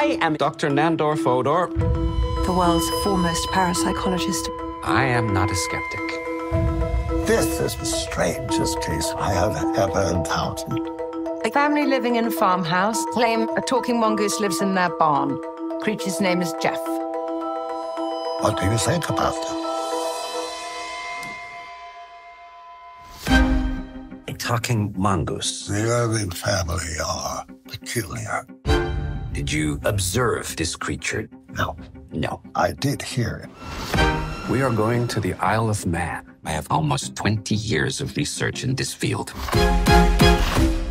I am Dr. Nandor Fodor. The world's foremost parapsychologist. I am not a skeptic. This is the strangest case I have ever encountered. A family living in a farmhouse claim a talking mongoose lives in their barn. Creature's name is Gef. What do you think about them? A talking mongoose. The Irving family are peculiar. Did you observe this creature? No, No. I did hear it. We are going to the Isle of Man. I have almost 20 years of research in this field.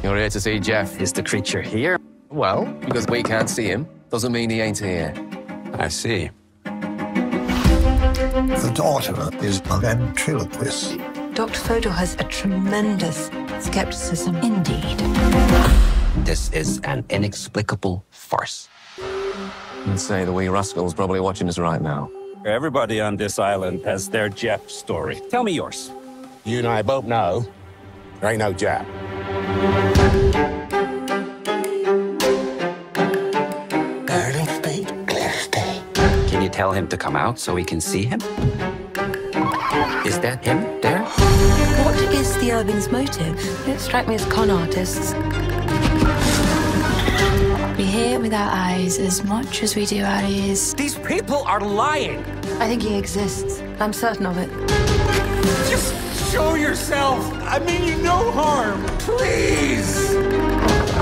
You're here to see Gef. Is the creature here? Well, because we can't see him, doesn't mean he ain't here. I see. The daughter is a ventriloquist. Dr. Fodor has a tremendous skepticism. Indeed. This is an inexplicable farce. I'd say the wee rascal's probably watching us right now. Everybody on this island has their Gef story. Tell me yours. You and I both know there ain't no Jack. Garlic speed, clear state. Can you tell him to come out so we can see him? Is that him there? What is the Irving's motive? It strike me as con artists. We hear with our eyes as much as we do our ears. These people are lying. I think he exists. I'm certain of it. Just show yourself. I mean you no harm. Please.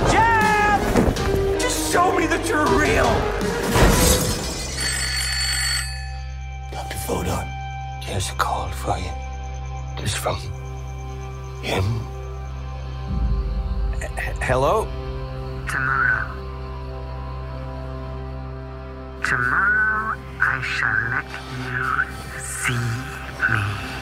Gef! Just show me that you're real. Dr. Fodor, here's a call for you. It's from him. Hello? Tomorrow. Tomorrow I shall let you see me.